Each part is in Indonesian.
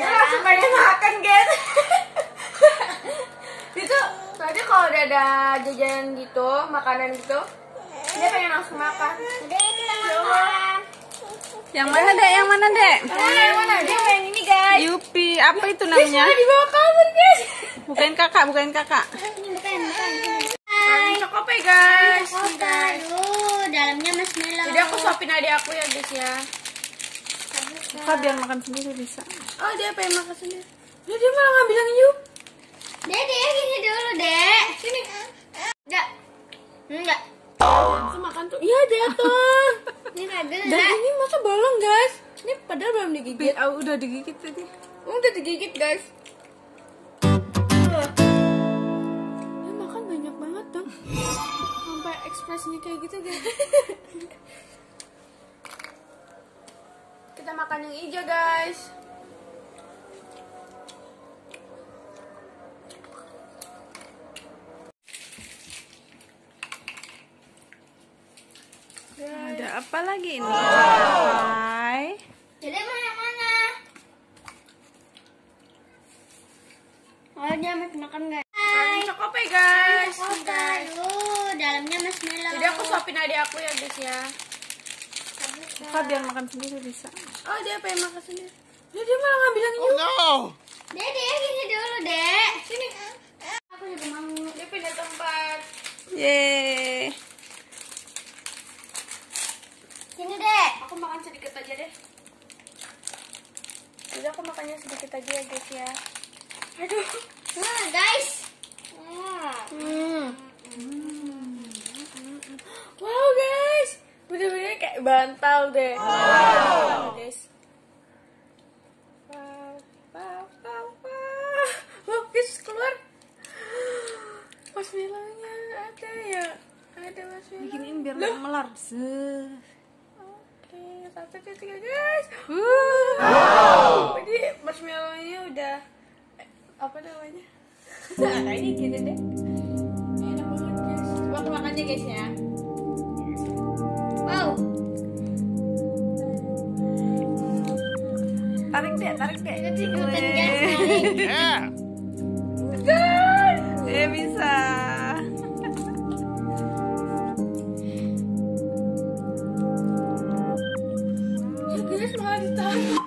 Dia langsung pengen makan guys itu tadi kalau udah ada jajanan gitu makanan gitu dia pengen langsung makan Udah ya kita makan. Yang mana dek? Yang mana dek? mana yang mana dia pengen ini guys Yupi, apa itu namanya? di bawah kamar guys Bukain kakak, bukain kakak. Ini bukan, bukan. Hai cokope guys taruh. Dalamnya marshmallow. jadi aku suapin adik aku ya guys ya Kakak biar makan sendiri bisa. Oh dia pengen makan sendiri. Dia, dia malah ngambil yang yup Dek, dek, gini dulu, dek. sini. Enggak. Enggak. langsung makan tuh? Iya jatuh Ini kagak. dan ini masa bolong guys. Ini padahal belum digigit. Oh, udah digigit tadi. Oh, udah digigit guys. Dia makan banyak banget dong. Sampai ekspresinya kayak gitu guys. Kita makan yang hijau guys apa lagi ini? Hai. Jadi mau yang mana? Oh, dia masih makan enggak? Makan cokope guys Oh, taruh. Dalamnya marshmallow. jadi aku suapin adik aku ya guys ya Kakak biar makan sendiri bisa. oh dia pengen makan sendiri dia, dia malah ngambil yang yup Dek, dek, gini dulu, dek. Sini. Aku juga mau. dia pindah tempat Yeay. Sini, dek. aku makan sedikit aja deh jadi aku makannya sedikit aja ya guys ya aduh Nah, guys. Nah. Hmm. Wow guys, bener-bener kayak bantal deh. Wow. guys. Wow, wow, wow, wow. Wow, guys keluar. Marshmallow-nya ada ya, ada marshmallow. Bikinin biar nggak melar. Zeh. Dua tiga guys. Wuh. Jadi marshmallow-nya udah eh, apa namanya? Nah, kayaknya gini deh. Ini enak banget guys. Coba aku makannya guys ya. Wow. Tarik deh, tarik deh. Ikutan Weh. guys. Eh bisa. Guys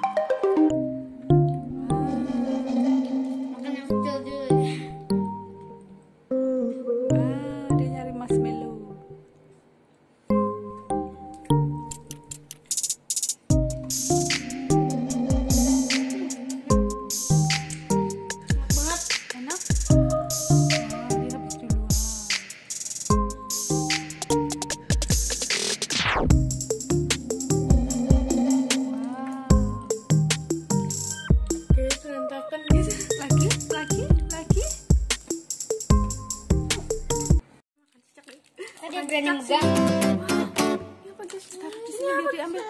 Berani megang. Taruh di sini biar diambil.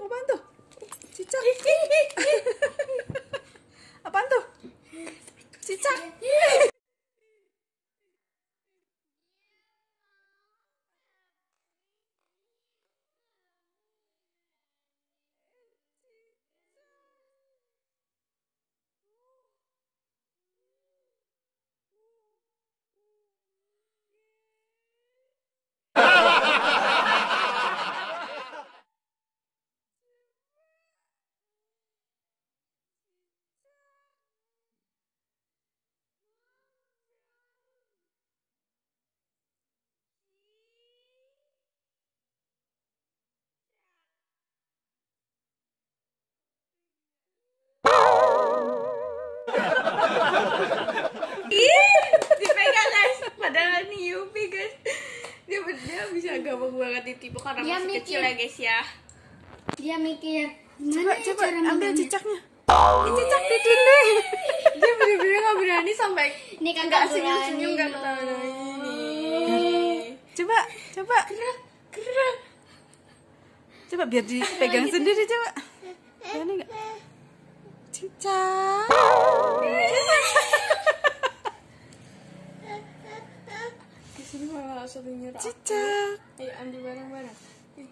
Apaan tuh? Cicak. Apaan tuh? Cicak. Ih, dipegang guys. Padahal ini Yupi guys. Dia dia bisa gampang banget ditipu karena Dia masih mikir. kecil ya guys ya. Dia mikir, gimana Coba, ya coba cara ambil megangnya? cicaknya. Ih, cicak di dinding. Dia bener-bener gak berani sampai Ini kan nggak gak senyum-senyum gak ketawa ini. Coba, coba. Gerak, gerak. Coba biar dipegang sendiri coba. Berani nggak? Cicak. Kasih Ini malah satu nyerah. Cicak, Ayo ambil barang-barang.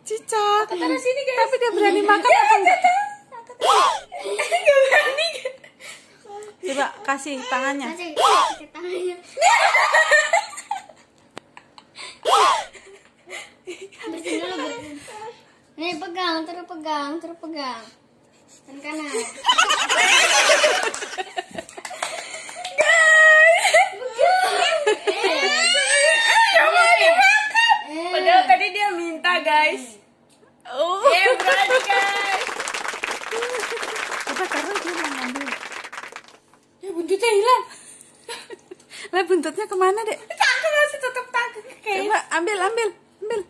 cicak. Taruh sini guys. Tapi dia berani makan apa enggak? Gak berani. Coba kasih tangannya. Kasih kasih tangannya. Bersihin dulu bersihin. Nih pegang, terus pegang, terus pegang. Dan kanan. Eh, Padahal tadi dia minta guys. Oh. Ya berani guys. Coba taruh dia mau ngambil. Ya buntutnya hilang. Lah buntutnya ke mana dek? Takut masih tetap kayak. Coba ambil, ambil, ambil,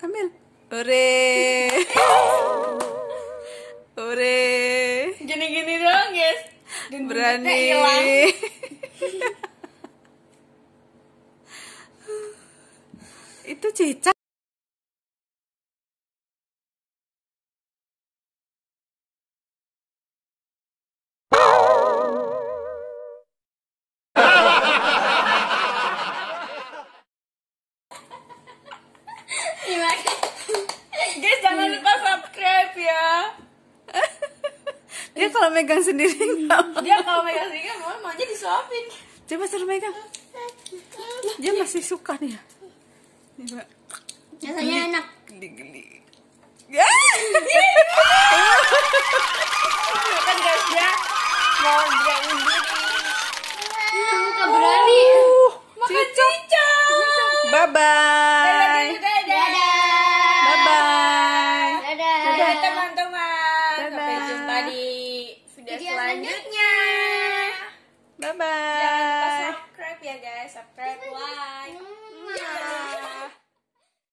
ambil. Ore. Ore. Gini-gini doang guys. Dan Berani. Itu cicak. Kalau megang sendiri. Dia kalau megang sini kan mau maunya disuapin. Coba suruh megang. Dia masih suka nih ya. Rasanya enak. Geli-geli. Ya. kan guys dia mau berani diri. Suka berani. Makan cicak. Bye bye. Dadah. Bye bye. Dadah. Dadah teman-teman. Sampai jumpa di podcast selanjutnya. Bye bye. Jangan lupa subscribe ya guys. Subscribe. Wow.